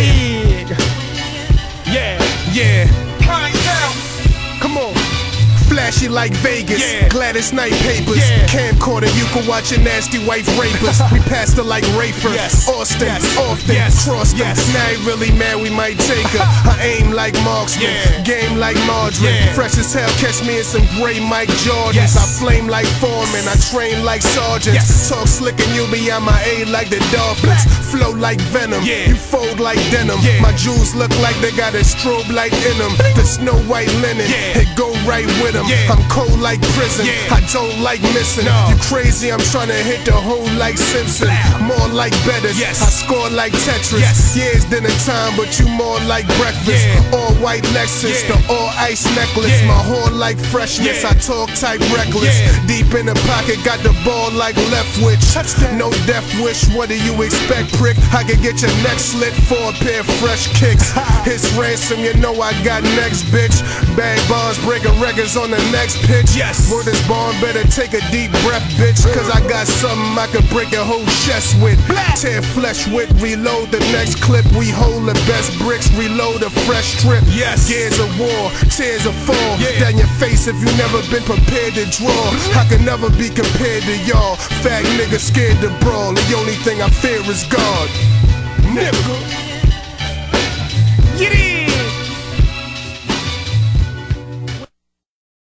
Yeah, yeah. Flashy like Vegas. Yeah. Gladys Knight papers. Yeah. Camcorder, you can watch your nasty wife rape us. we passed her like Rafer. Yes. Alston, Yes. often, Yes. them. Yes. Now ain't really mad, we might take her. I aim like marksman, Yeah. game like Margarine. Yeah. Fresh as hell, catch me in some gray Mike Jordans. Yes. I flame like foreman, I train like sergeants. Yes. Talk slick and you be on my A like the Dolphins. Flow like venom, Yeah. you fold like denim. Yeah. My jewels look like they got a strobe light in them. The snow white linen, Yeah. it go right with them. Yeah. I'm cold like prison, Yeah. I don't like missing. No. You crazy, I'm trying to hit the hole like Simpson. More like Bettis, Yes. I score like Tetris. Yes. Yeah, it's dinner time, but you more like breakfast. Yeah. All white Lexus, Yeah. the all ice necklace. Yeah. My horn like freshness, Yeah. I talk type reckless. Yeah. Deep in the pocket, got the ball like Leftwich. No death wish, what do you expect, prick? I can get your neck slit for a pair of fresh kicks. It's ransom, you know I got next, bitch. Bag bonds, breaking records on the next pitch. Yes. Word is born, better take a deep breath, bitch. Cause I got something I could break your whole chest with. Tear flesh with, reload the next clip. We hold the best bricks, reload a fresh trip. Yes. Years of war, tears of fall. Yeah. Down your face if you never been prepared to draw. I can never be compared to y'all. Fag niggas scared to brawl. The only thing I fear is God. Nigga.